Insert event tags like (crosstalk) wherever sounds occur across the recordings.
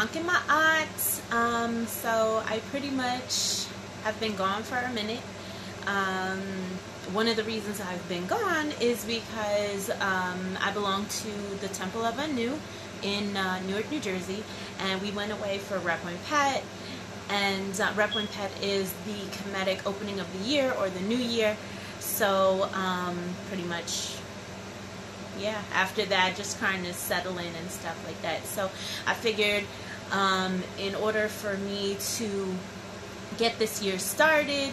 Ankh Ma'at. Um, so I pretty much have been gone for a minute. Um, one of the reasons I've been gone is because um, I belong to the Temple of Anu in uh, Newark, New Jersey, and we went away for Wep RenPet. And uh, Wep RenPet is the Kemetic opening of the year or the new year. So um, pretty much yeah, after that, just kind of settle in and stuff like that. So I figured um, in order for me to get this year started,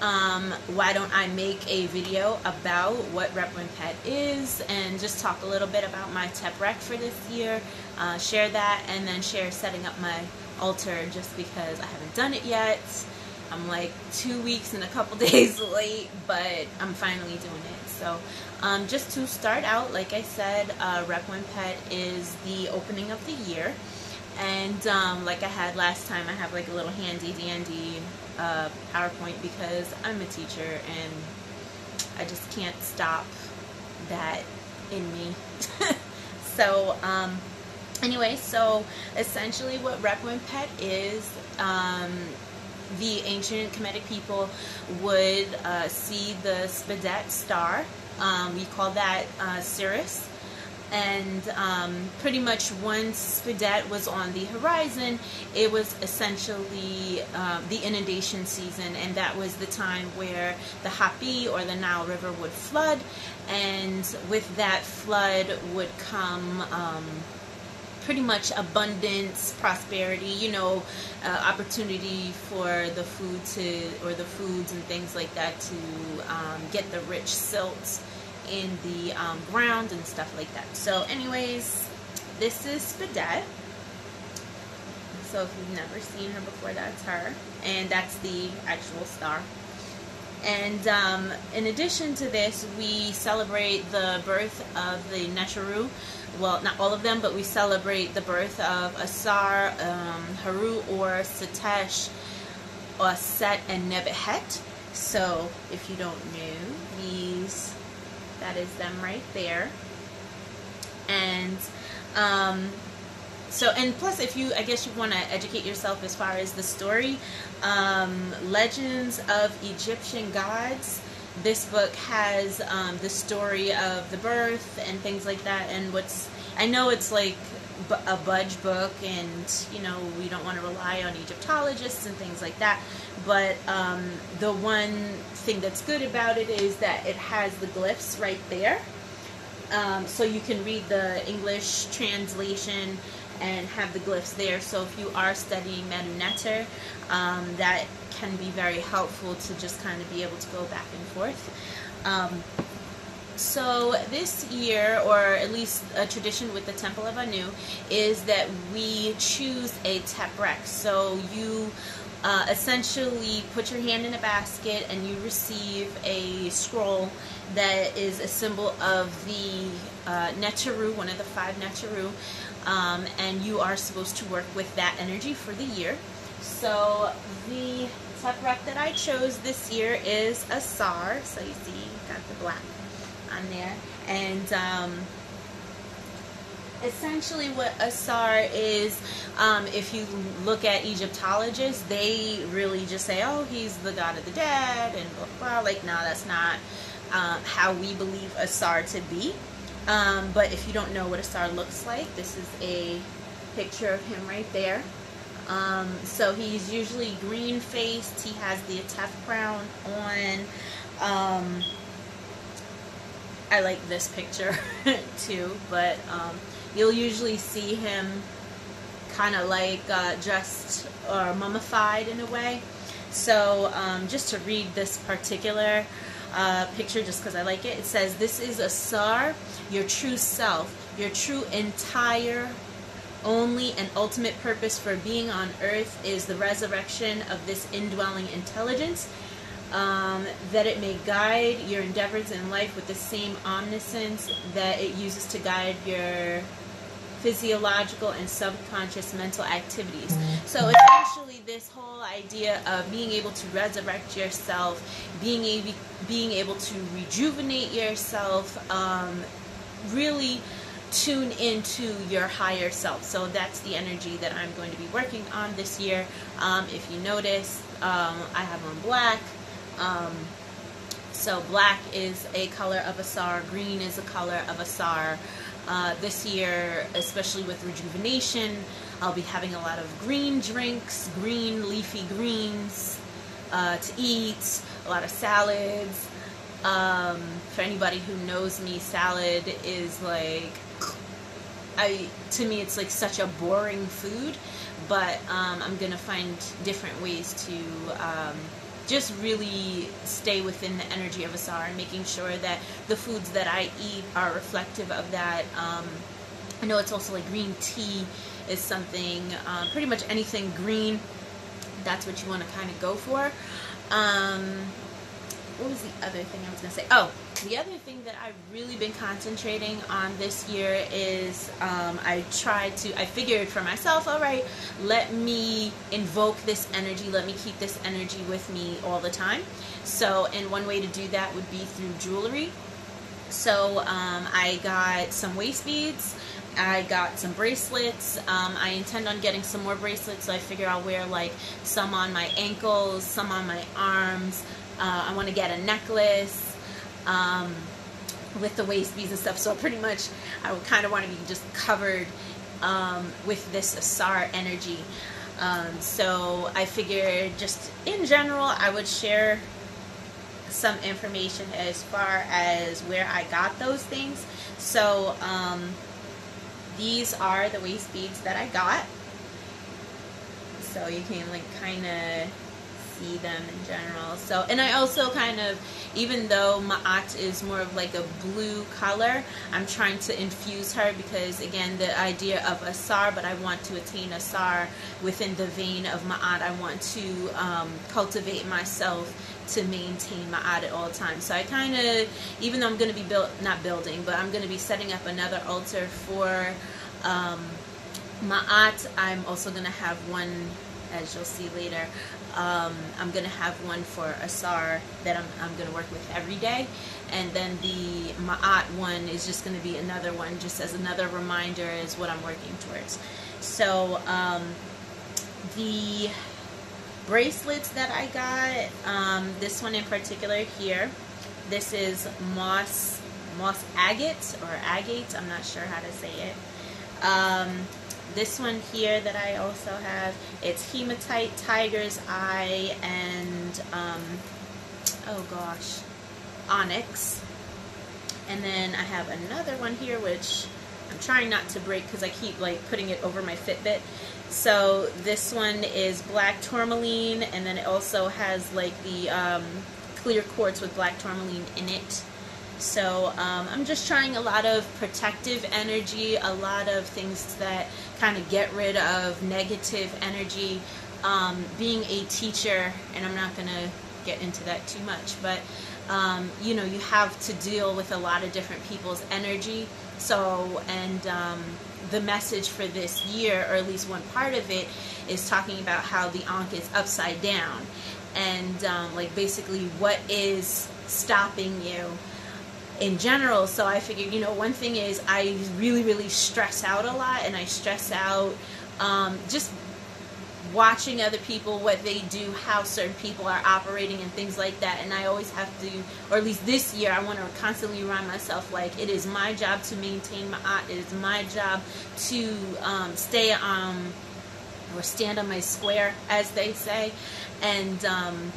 um, why don't I make a video about what Wep RenPet is and just talk a little bit about my Teprek for this year, uh, share that, and then share setting up my altar just because I haven't done it yet. I'm like two weeks and a couple (laughs) days late, but I'm finally doing it. So, um, just to start out, like I said, uh, one Pet is the opening of the year. And um, like I had last time, I have like a little handy dandy uh, PowerPoint because I'm a teacher and I just can't stop that in me. (laughs) so, um, anyway, so essentially what Wep RenPet is, um, the ancient Kemetic people would uh, see the Spadet star. Um, we call that uh, Sirius. And um, pretty much once Spadet was on the horizon, it was essentially uh, the inundation season, and that was the time where the Hapi or the Nile River would flood, and with that flood would come um, pretty much abundance, prosperity, you know, uh, opportunity for the food to, or the foods and things like that to um, get the rich silts in the um, ground and stuff like that. So anyways, this is Spadet. So if you've never seen her before, that's her. And that's the actual star. And um, in addition to this, we celebrate the birth of the Nesharu. Well, not all of them, but we celebrate the birth of Asar, um, Haru, or Satesh, or Set, and Nebthet. So, if you don't know, that is them right there. And um, so and plus if you i guess you want to educate yourself as far as the story um, legends of egyptian gods this book has um, the story of the birth and things like that and what's i know it's like a Budge book and you know we don't want to rely on egyptologists and things like that but um, the one thing that's good about it is that it has the glyphs right there um, so you can read the english translation and have the glyphs there. So if you are studying Medu Neter um, that can be very helpful to just kind of be able to go back and forth. So this year, or at least a tradition with the Temple of Anu, is that we choose a teprek. So you uh, essentially put your hand in a basket and you receive a scroll that is a symbol of the uh, Neteru, one of the five Neteru, um, and you are supposed to work with that energy for the year. So the teprek that I chose this year is Asar. So you see, got the black on there, and um, essentially what Asar is, um, if you look at Egyptologists, they really just say, oh, he's the god of the dead, and blah, blah, blah. Like, no, that's not um, how we believe Asar to be. Um, but if you don't know what Asar looks like, this is a picture of him right there. Um, so he's usually green faced. He has the Atef crown on. I like this picture (laughs) too, but um, you'll usually see him kind of like uh, dressed or mummified in a way. So um, just to read this particular uh, picture just because I like it. It says, This is Asar, your true self, your true entire, only and ultimate purpose for being on earth is the resurrection of this indwelling intelligence. Um, that it may guide your endeavors in life with the same omniscience that it uses to guide your physiological and subconscious mental activities. So essentially, this whole idea of being able to resurrect yourself, being able being able to rejuvenate yourself, um, really tune into your higher self. So that's the energy that I'm going to be working on this year. Um, if you notice, um, I have on black. Um, so black is a color of Asar, green is a color of Asar. Uh, this year, especially with rejuvenation, I'll be having a lot of green drinks, green leafy greens uh, to eat, a lot of salads. Um, for anybody who knows me, salad is like I to me it's like such a boring food, but um, I'm gonna find different ways to um, just really stay within the energy of Asar and making sure that the foods that I eat are reflective of that. Um, I know it's also like green tea is something, uh, pretty much anything green, that's what you want to kind of go for. Um, was the other thing I was going to say? Oh, the other thing that I've really been concentrating on this year is um, I tried to, I figured for myself, all right, let me invoke this energy, let me keep this energy with me all the time. So, and one way to do that would be through jewelry. So, um, I got some waist beads. I got some bracelets. Um, I intend on getting some more bracelets, so I figure I'll wear like some on my ankles, some on my arms, uh, I want to get a necklace um, with the waist beads and stuff. So pretty much, I would kind of want to be just covered um, with this Asar energy. Um, so I figured, just in general, I would share some information as far as where I got those things. So um, these are the waist beads that I got. So you can like kind of see them in general. So, and I also kind of, even though Ma'at is more of like a blue color, I'm trying to infuse her because, again, the idea of Asar, but I want to attain Asar within the vein of Ma'at. I want to um, cultivate myself to maintain Ma'at at all times. So I kind of, even though I'm going to be built, not building, but I'm going to be setting up another altar for um, Ma'at, I'm also going to have one as you'll see later. Um, I'm to have one for Asar that I'm, I'm to work with every day. And then the Ma'at one is just to be another one, just as another reminder is what I'm working towards. So um, the bracelets that I got, um, this one in particular here, this is moss moss agate or agate. I'm not sure how to say it. This one here that I also have, it's hematite, tiger's eye, and um, oh gosh, onyx. And then I have another one here, which I'm trying not to break because I keep like putting it over my Fitbit. So this one is black tourmaline, and then it also has like the um, clear quartz with black tourmaline in it. So um, I'm just trying a lot of protective energy, a lot of things that kind of get rid of negative energy. Um, being a teacher, and I'm not going to get into that too much, but um, you know, you have to deal with a lot of different people's energy. So, and um, the message for this year, or at least one part of it, is talking about how the Ankh is upside down, and um, like basically what is stopping you in general. So I figured, you know, one thing is I really, really stress out a lot, and I stress out um, just watching other people, what they do, how certain people are operating, and things like that. And I always have to, or at least this year, I want to constantly remind myself like it is my job to maintain Ma'at. It is my job to um, stay on um, or stand on my square, as they say, and. Um,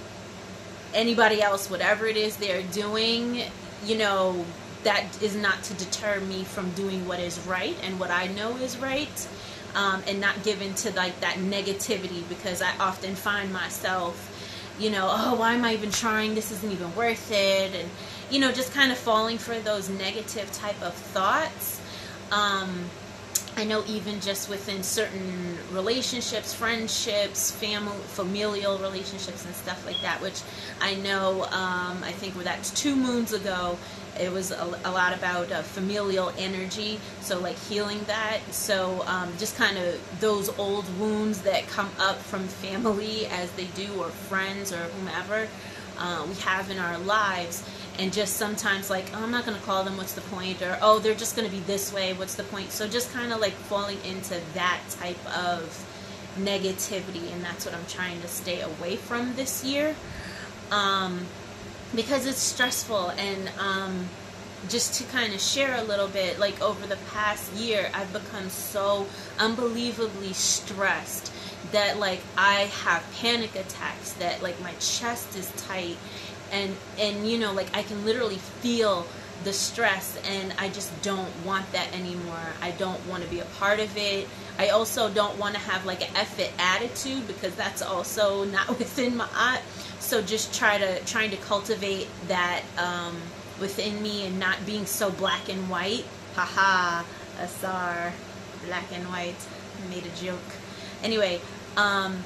anybody else, whatever it is they're doing, you know, that is not to deter me from doing what is right and what I know is right. Um, and not given to like that negativity because I often find myself, you know, oh, why am I even trying? This isn't even worth it, and you know, just kind of falling for those negative type of thoughts. Um, I know even just within certain relationships, friendships, family, familial relationships, and stuff like that, which I know, um, I think that's two moons ago, it was a, a lot about uh, familial energy, so like healing that. So um, just kind of those old wounds that come up from family as they do, or friends, or whomever uh, we have in our lives and just sometimes like oh, i'm not going to call them what's the point? or oh they're just going to be this way what's the point? So just kind of like falling into that type of negativity and that's what i'm trying to stay away from this year um, because it's stressful and um, just to kind of share a little bit like over the past year i've become so unbelievably stressed that like i have panic attacks that like my chest is tight and and you know like i can literally feel the stress and i just don't want that anymore. I don't want to be a part of it. I also don't want to have like an effort attitude because that's also not (laughs) within Ma'at so just try to trying to cultivate that um, within me and not being so black and white. Haha asar black and white. I made a joke. Anyway um,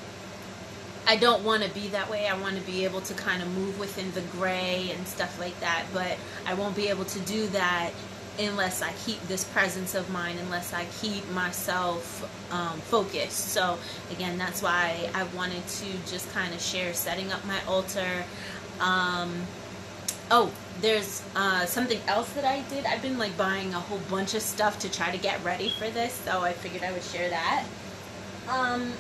I don't want to be that way. I want to be able to kind of move within the gray and stuff like that, but I won't be able to do that unless I keep this presence of mind, unless I keep myself um, focused. So, again, that's why I wanted to just kind of share setting up my altar. Um, oh, there's uh, something else that I did. I've been like buying a whole bunch of stuff to try to get ready for this, so I figured I would share that. Um,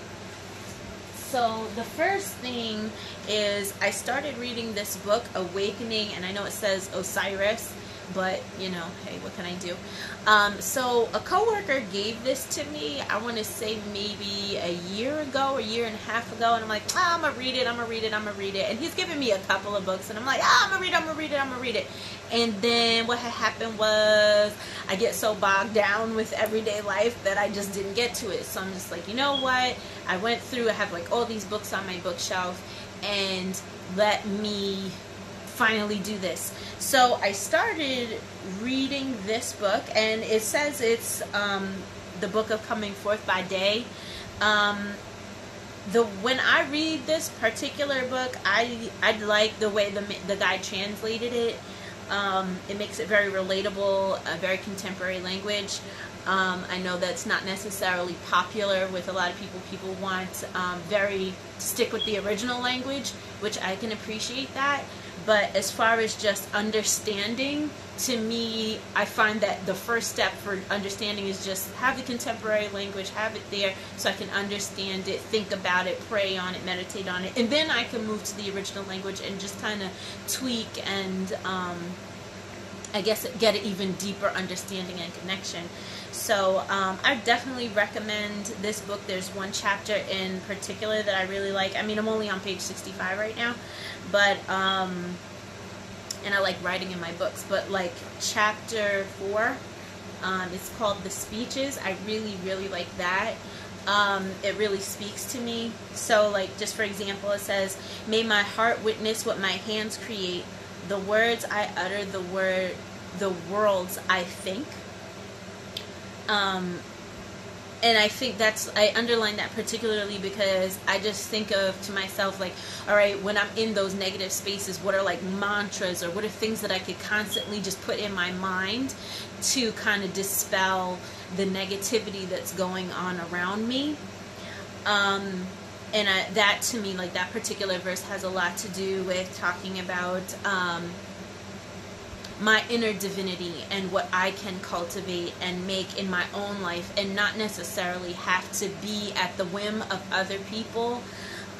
so the first thing is I started reading this book, Awakening, and I know it says Osiris, but you know, hey, what can I do? Um, so a coworker gave this to me. I want to say maybe a year ago, a year and a half ago, and I'm like, oh, I'm gonna read it. I'm gonna read it. I'm gonna read it. And he's giving me a couple of books, and I'm like, oh, I'm gonna read it. I'm gonna read it. I'm gonna read it. And then what had happened was I get so bogged down with everyday life that I just didn't get to it. So I'm just like, you know what? I went through. I have like all these books on my bookshelf, and let me finally do this. So I started reading this book, and it says it's um, the book of coming forth by day. Um, the when I read this particular book, I I like the way the the guy translated it. Um, it makes it very relatable, a very contemporary language. Um, I know that's not necessarily popular with a lot of people. People want um, very stick with the original language, which I can appreciate that. But as far as just understanding, to me, I find that the first step for understanding is just have the contemporary language, have it there so I can understand it, think about it, pray on it, meditate on it, and then I can move to the original language and just kind of tweak and um, I guess get an even deeper understanding and connection. So um, I definitely recommend this book. There's one chapter in particular that I really like. I mean, I'm only on page 65 right now, but um, and I like writing in my books. But like chapter four, um, it's called the speeches. I really, really like that. Um, it really speaks to me. So, like, just for example, it says, May my heart witness what my hands create, the words I utter, the word, the worlds I think. Um, and I think that's I underline that particularly because I just think of to myself like, all right, when I'm in those negative spaces, what are like mantras or what are things that I could constantly just put in my mind to kind of dispel the negativity that's going on around me. Um, and I, that to me, like that particular verse, has a lot to do with talking about um, my inner divinity and what I can cultivate and make in my own life and not necessarily have to be at the whim of other people.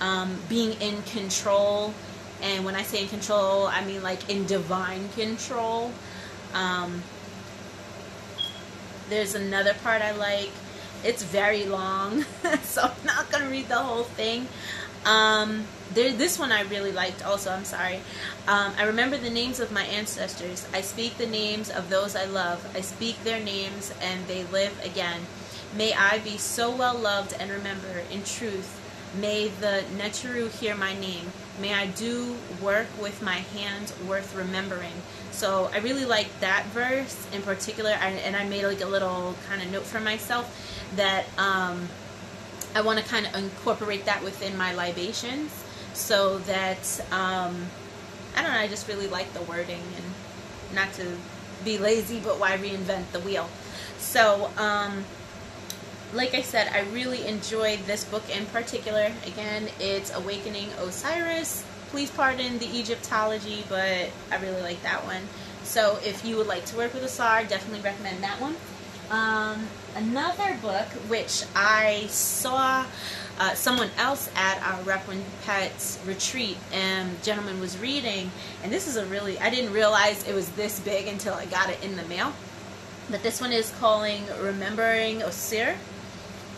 Um, being in control, and when I say in control, I mean like in divine control. Um, there's another part I like. It's very long, (laughs) so I'm not to read the whole thing. Um, there, this one I really liked also. I'm sorry. Um, I remember the names of my ancestors. I speak the names of those I love. I speak their names and they live again. May I be so well loved and remember in truth. May the Neteru hear my name. May I do work with my hands worth remembering. So I really like that verse in particular, and I made like a little kind of note for myself that um, I want to kind of incorporate that within my libations so that um, I don't know. I just really like the wording and not to be lazy, but why reinvent the wheel? So, um, like I said, I really enjoyed this book in particular. Again, it's Awakening Osiris please pardon the Egyptology, but I really like that one. So if you would like to work with Asar, definitely recommend that one. Um, another book which I saw uh, someone else at our Rep One Pets retreat, and gentleman was reading, and this is a really I didn't realize it was this big until I got it in the mail. But this one is calling Remembering Osir.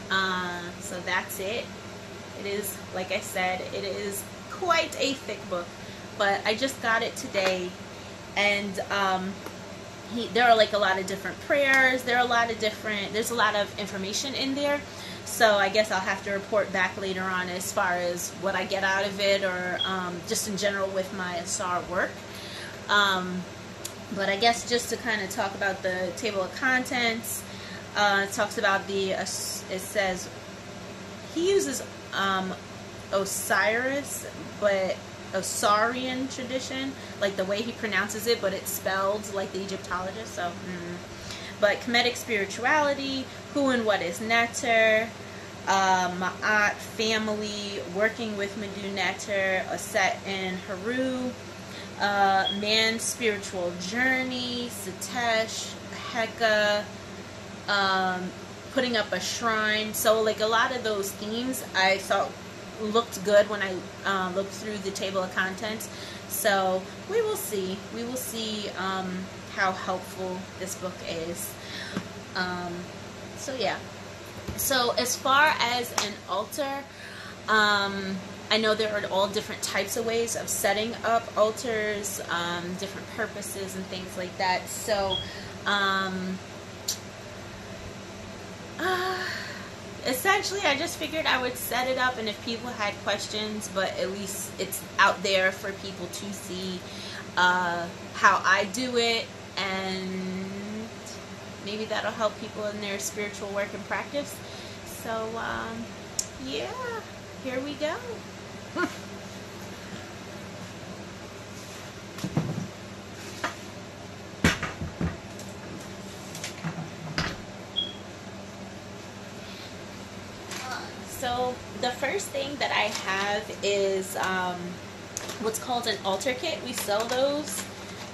Uh, so that's it. It is, like I said, it is quite a thick book, but I just got it today, and um, he, there are like a lot of different prayers. There are a lot of different. There's a lot of information in there. So I guess I'll have to report back later on as far as what I get out of it, or um, just in general with my Asar work. Um, but I guess just to kind of talk about the table of contents, uh, it talks about the. Uh, it says he uses um, Osiris, but Osarian tradition, like the way he pronounces it, but it's spelled like the Egyptologist. So, mm. but Kemetic spirituality, who and what is Neter, uh, Ma'at family, working with Medu Neter, Aset and Haru, uh, man's spiritual journey, Satesh, Heka, um, putting up a shrine. So, like a lot of those themes, I thought looked good when I uh, looked through the table of contents. So we will see. We will see um, how helpful this book is. Um, so yeah. So as far as an altar, um, I know there are all different types of ways of setting up altars, um, different purposes and things like that. So. Um, uh, essentially I just figured I would set it up and if people had questions, but at least it's out there for people to see uh, how I do it and maybe that'll help people in their spiritual work and practice. So, um, yeah, here we go. (laughs) So the first thing that I have is um, what's called an altar kit. We sell those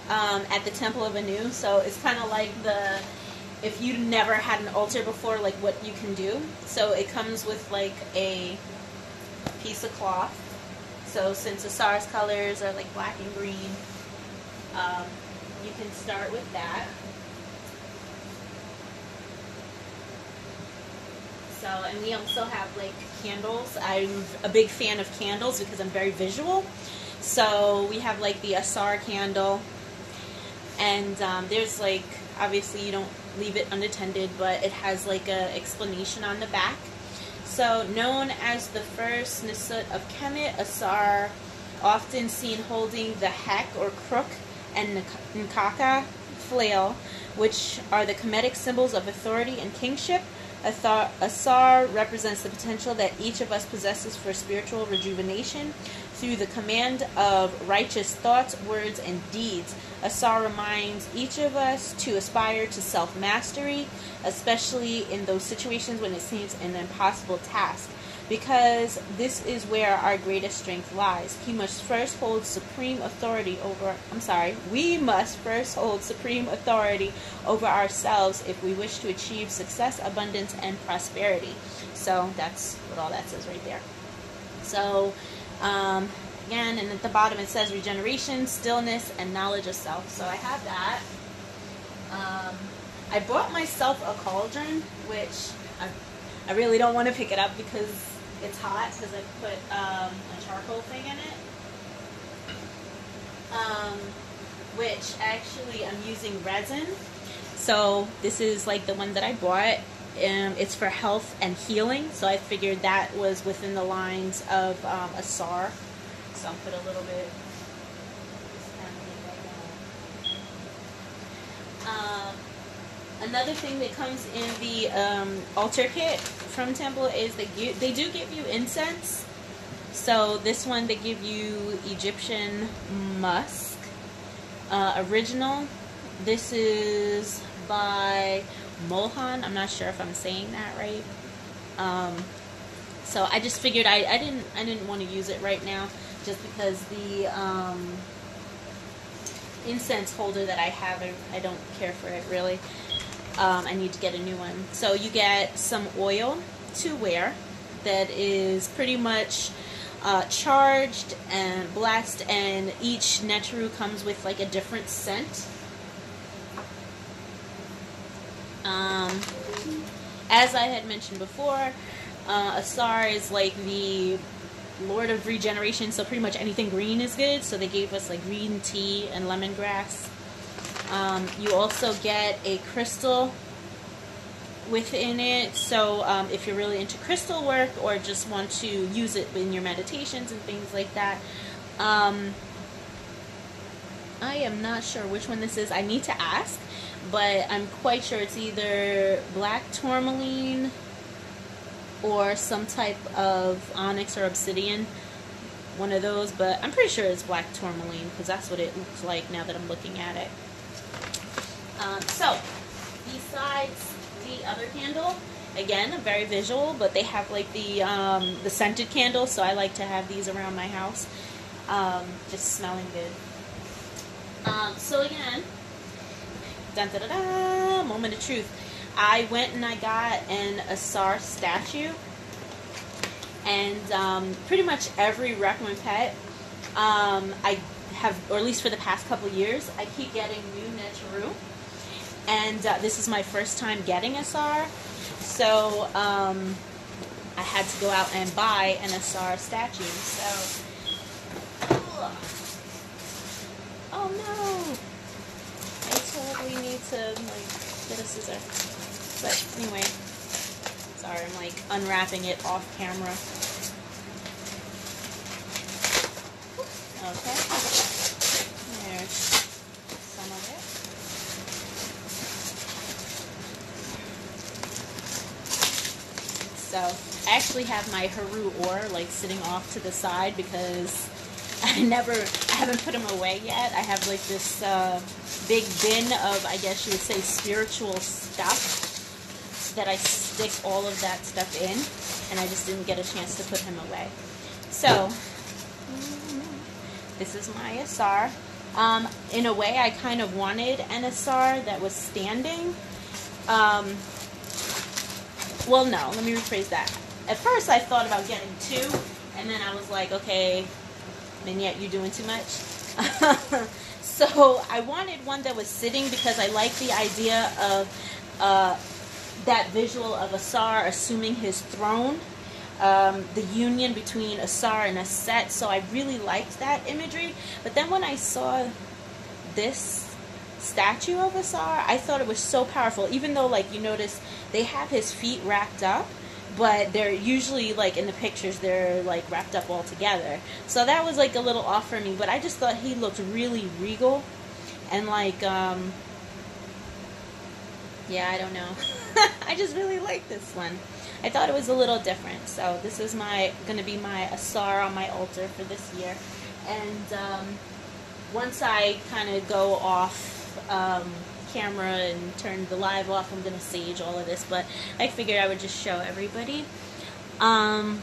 um, at the Temple of Anu. So it's kind of like the if you never had an altar before, like what you can do. So it comes with like a piece of cloth. So since the Asar's colors are like black and green, um, you can start with that. So, and we also have like candles. I'm a big fan of candles because I'm very visual. So we have like the Asar candle, and um, there's like obviously you don't leave it unattended, but it has like a explanation on the back. So known as the first Nisut of Kemet, Asar, often seen holding the Hek or crook and Nekhakha flail, which are the Kemetic symbols of authority and kingship. Asar represents the potential that each of us possesses for spiritual rejuvenation through the command of righteous thoughts, words, and deeds. Asar reminds each of us to aspire to self mastery, especially in those situations when it seems an impossible task because this is where our greatest strength lies. He must first hold supreme authority over, I'm sorry, we must first hold supreme authority over ourselves if we wish to achieve success, abundance, and prosperity. So that's what all that says right there. So, um, again, and at the bottom it says regeneration, stillness, and knowledge of self. So I have that. Um, I bought myself a cauldron, which I, I really don't want to pick it up because it's hot because I put um, a charcoal thing in it. Um, which actually I'm using resin. So this is like the one that I bought. Um, it's for health and healing. So I figured that was within the lines of um, Asar. So I'll put a little bit. Um, another thing that comes in the um, altar kit from Temple is they give, they do give you incense. So this one they give you Egyptian musk uh, original. This is by Mohan. I'm not sure if I'm saying that right. Um, so I just figured I, I didn't I didn't want to use it right now. just because the um, incense holder that I have, I, I don't care for it really. Um, I need to get a new one. So you get some oil to wear that is pretty much uh, charged and blessed, and each Neteru comes with like a different scent. Um, as I had mentioned before, uh, Asar is like the Lord of Regeneration, so pretty much anything green is good. So they gave us like green tea and lemongrass. Um, you also get a crystal within it. So um, if you're really into crystal work or just want to use it in your meditations and things like that, um, I am not sure which one this is. I need to ask, but I'm quite sure it's either black tourmaline or some type of onyx or obsidian. One of those, but I'm pretty sure it's black tourmaline because that's what it looks like now that I'm looking at it. Um, so, besides the other candle, again, very visual, but they have like the um, the scented candles, so I like to have these around my house, um, just smelling good. Um, so again, dun, da, da, da, moment of truth. I went and I got an Asar statue, and um, pretty much every Wep RenPet, um, I have, or at least for the past couple years, I keep getting new Neteru, and uh, this is my first time getting Asar, so um, I had to go out and buy an Asar statue. So, oh no! I totally need to like get a scissor. But anyway, sorry, I'm like unwrapping it off camera. Okay, there's some of it. So I actually have my Haru Ur like sitting off to the side because (laughs) I never, I haven't put them away yet. I have like this uh, big bin of, I guess you would say, spiritual stuff that I stick all of that stuff in, and I just didn't get a chance to put him away. So, this is my Asar. Um, in a way, I kind of wanted an Asar that was standing. Um, well, no, let me rephrase that. At first, I thought about getting two, and then I was like, okay, yet you're doing too much. (laughs) so I wanted one that was sitting because I like the idea of uh, that visual of Asar assuming his throne, um, the union between Asar and Aset. So I really liked that imagery. But then when I saw this statue of Asar, I thought it was so powerful. Even though, like you notice, they have his feet wrapped up, but they're usually like in the pictures they're like wrapped up all together. So that was like a little off for me. But I just thought he looked really regal and like um, yeah, I don't know. (laughs) I just really like this one. I thought it was a little different. So this is my to be my Asar on my altar for this year. And um, once I kind of go off um, camera and turn the live off, I'm going to sage all of this. But I figured I would just show everybody. Um,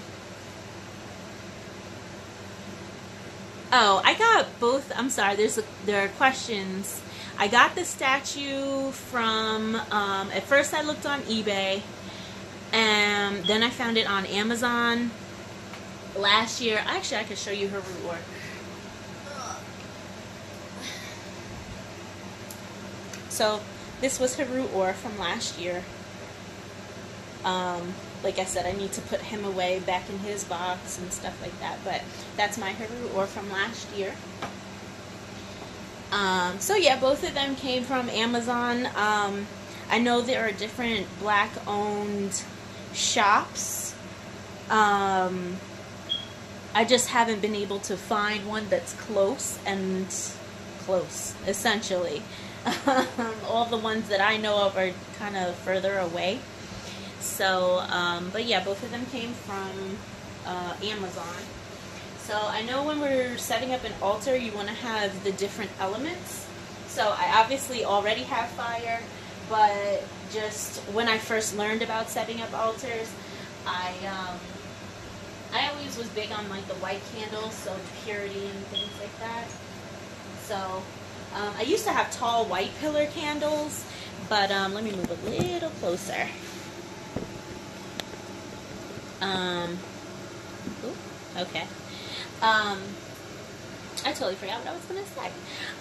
oh, I got both. I'm sorry. There's a, there are questions I got the statue from, um, at first I looked on eBay, and then I found it on Amazon last year. Actually, I could show you her root work. So, this was Haru Ur from last year. Um, like I said, I need to put him away back in his box and stuff like that. But that's my Haru Ur from last year. Um, so yeah, both of them came from Amazon. Um, I know there are different black-owned shops. Um, I just haven't been able to find one that's close and close, essentially. All the ones that I know of are kind of further away. So, um, but yeah, both of them came from uh, Amazon. So I know when we're setting up an altar, you want to have the different elements. So I obviously already have fire, but just when I first learned about setting up altars, I um, I always always was big on like the white candles, so purity and things like that. So um, I used to have tall white pillar candles, but um, let me move a little closer. Um, ooh, okay. Um, I totally forgot what I was going to say.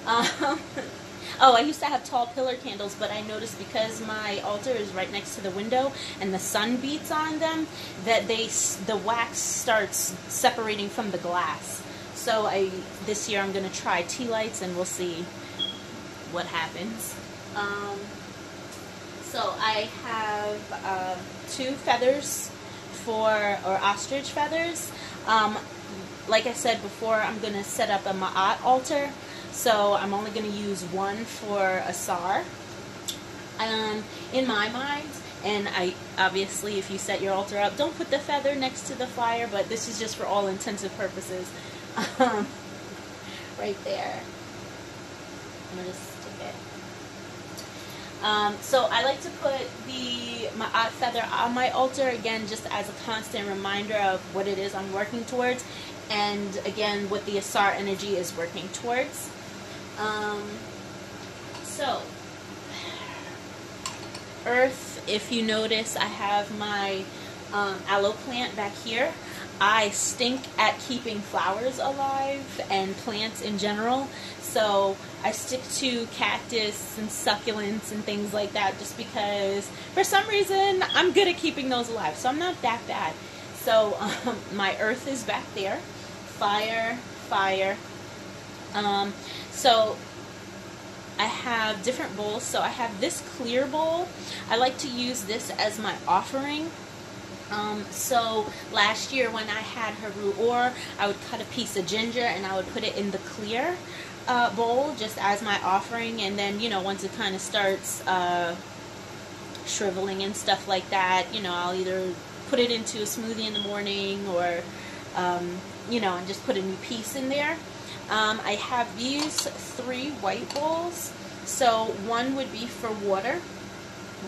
Um, (laughs) oh, I used to have tall pillar candles, but I noticed because my altar is right next to the window and the sun beats on them, that they the wax starts separating from the glass. So I this year I'm to try tea lights and we'll see what happens. Um, so I have uh, two feathers for or ostrich feathers. Um, like I said before, I'm to set up a Ma'at altar. So I'm only to use one for Asar. Um, in my mind, and I obviously, if you set your altar up, don't put the feather next to the fire, but this is just for all intensive purposes. Um, (laughs) right there. I'm going to stick it. Um, so I like to put the Ma'at feather on my altar again, just as a constant reminder of what it is I'm working towards, and again what the Asar energy is working towards. Um, so, (sighs) earth, if you notice, I have my um, aloe plant back here. I stink at keeping flowers alive and plants in general, so I stick to cactus and succulents and things like that just because for some reason I'm good at keeping those alive, so I'm not that bad. So (laughs) um, my earth is back there fire, fire. Um, so I have different bowls. So I have this clear bowl. I like to use this as my offering. Um, so last year when I had Haru Ur, I would cut a piece of ginger and I would put it in the clear uh, bowl just as my offering. And then, you know, once it kind of starts uh, shriveling and stuff like that, you know, I'll either put it into a smoothie in the morning or um, you know, and just put a new piece in there. Um, I have these three white bowls. So one would be for water,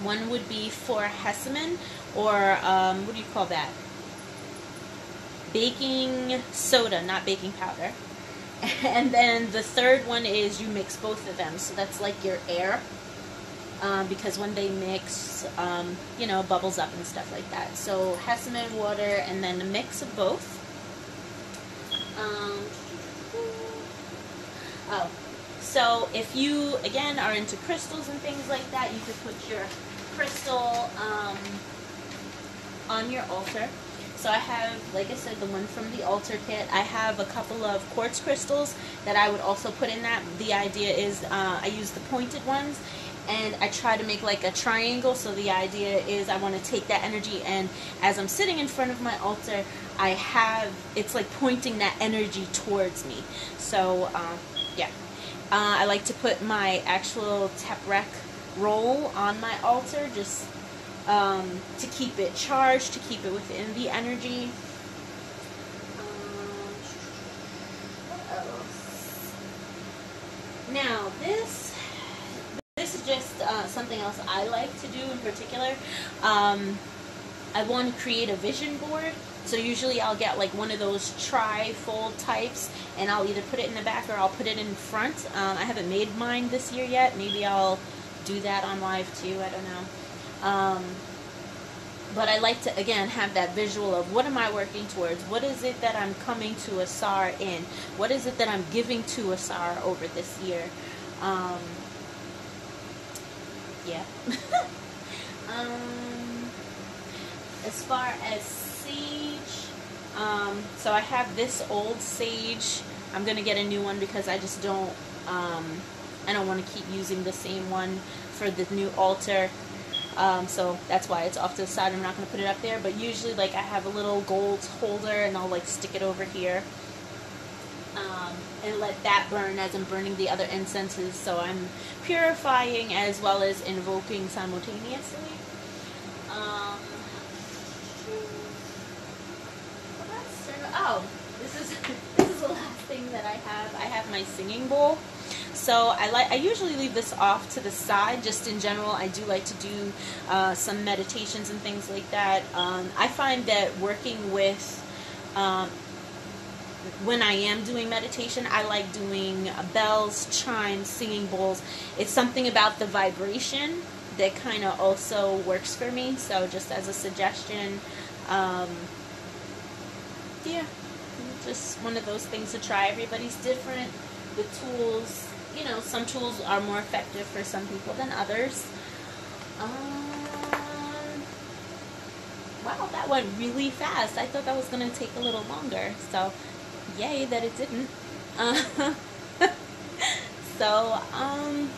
one would be for Hesmen, or um, what do you call that? Baking soda, not baking powder. (laughs) And then the third one is you mix both of them. So that's like your air. Um, because when they mix, um, you know, bubbles up and stuff like that. So Hesmen water and then a mix of both. Um, oh, so if you, again, are into crystals and things like that, you could put your crystal um, on your altar. So I have, like I said, the one from the altar kit. I have a couple of quartz crystals that I would also put in that. The idea is uh, I use the pointed ones and I try to make like a triangle. So the idea is I want to take that energy and as I'm sitting in front of my altar, I have, it's like pointing that energy towards me. So, uh, yeah. Uh, I like to put my actual Teprek roll on my altar just um, to keep it charged, to keep it within the energy. Um, now, this this is just uh, something else I like to do in particular. Um, I want to create a vision board. So usually I'll get like one of those tri-fold types and I'll either put it in the back or I'll put it in front. Um, I haven't made mine this year yet. Maybe I'll do that on live too. I don't know. Um, but I like to again have that visual of what am I working towards? What is it that I'm coming to Asar in? What is it that I'm giving to Asar over this year? Um, yeah. (laughs) um, as far as sage, um, so I have this old sage. I'm gonna get a new one because I just don't. Um, I don't want to keep using the same one for the new altar. Um, so that's why it's off to the side. I'm not going to put it up there. But usually, like, I have a little gold holder and I'll, like, stick it over here. Um, and let that burn as I'm burning the other incenses. So I'm purifying as well as invoking simultaneously. Um, oh, this is (laughs) this is the last thing that I have. I have my singing bowl. So I like I usually leave this off to the side. Just in general, I do like to do uh, some meditations and things like that. Um, I find that working with um, when I am doing meditation, I like doing bells, chimes, singing bowls. It's something about the vibration that kind of also works for me. So, just as a suggestion, um, yeah, just one of those things to try. Everybody's different. The tools, you know, some tools are more effective for some people than others. Um, wow, that went really fast. I thought that was going to take a little longer. So, yay that it didn't. Uh, (laughs) so, um,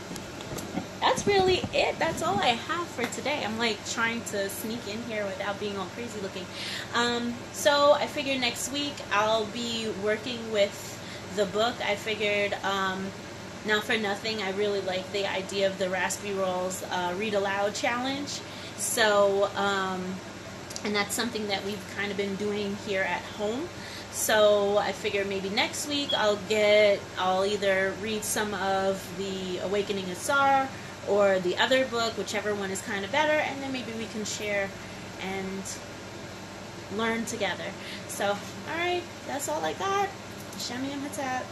that's really it. That's all I have for today. I'm like trying to sneak in here without being all crazy looking. Um, so I figured next week I'll be working with the book. I figured, um, not for nothing, I really like the idea of the Raspy Rolls uh, Read Aloud Challenge. So, um, and that's something that we've kind of been doing here at home. So I figure maybe next week I'll get, I'll either read some of the Awakening Asar or the other book, whichever one is kind of better, and then maybe we can share and learn together. So, alright, that's all I got. Shami and Hatat.